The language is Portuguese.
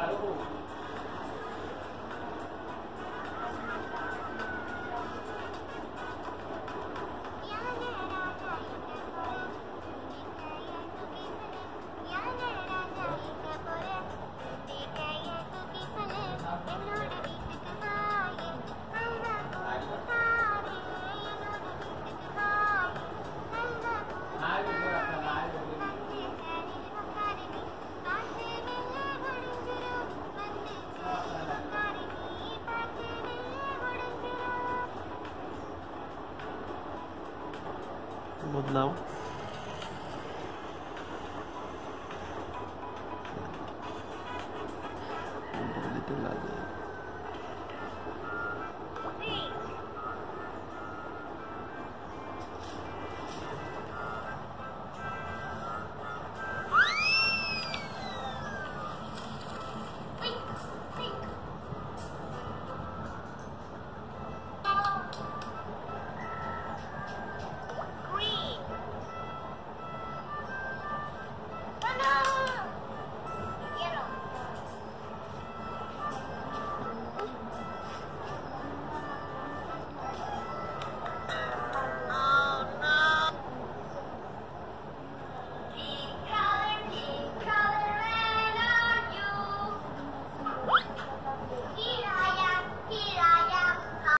Parou. mundo não. Não, não tem lado.